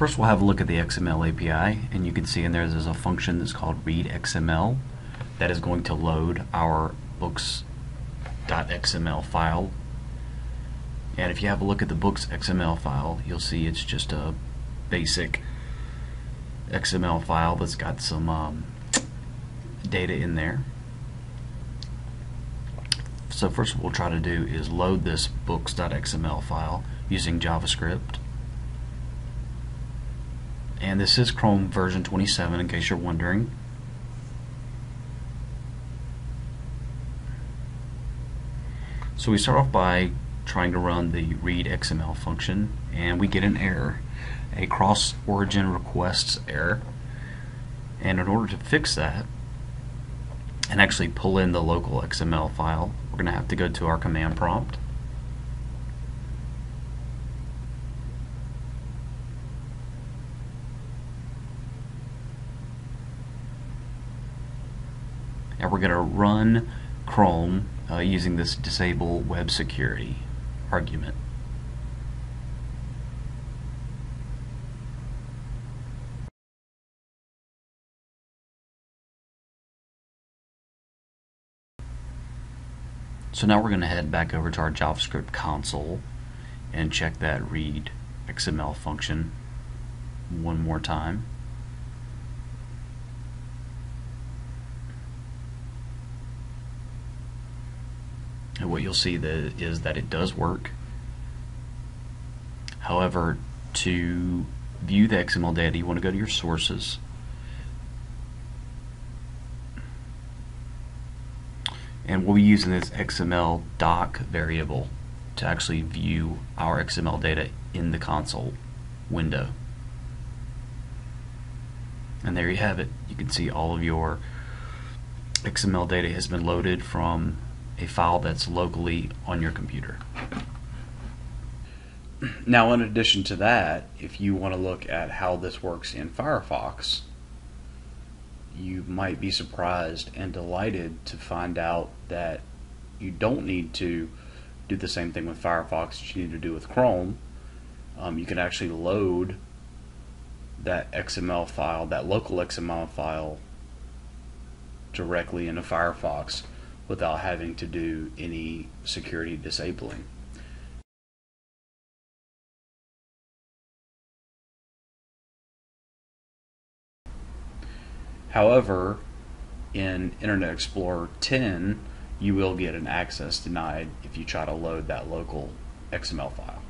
First we'll have a look at the XML API and you can see in there there's a function that's called read XML that is going to load our books.xml file. And if you have a look at the books XML file you'll see it's just a basic XML file that's got some um, data in there. So first what we'll try to do is load this books.xml file using JavaScript and this is Chrome version 27 in case you're wondering. So we start off by trying to run the read XML function and we get an error, a cross origin requests error. And in order to fix that and actually pull in the local XML file, we're going to have to go to our command prompt and we're going to run Chrome uh, using this disable web security argument. So now we're going to head back over to our JavaScript console and check that read XML function one more time. And what you'll see is that it does work. However, to view the XML data, you want to go to your sources. And we'll be using this XML doc variable to actually view our XML data in the console window. And there you have it. You can see all of your XML data has been loaded from a file that's locally on your computer. Now, in addition to that, if you want to look at how this works in Firefox, you might be surprised and delighted to find out that you don't need to do the same thing with Firefox that you need to do with Chrome. Um, you can actually load that XML file, that local XML file, directly into Firefox without having to do any security disabling. However, in Internet Explorer 10, you will get an access denied if you try to load that local XML file.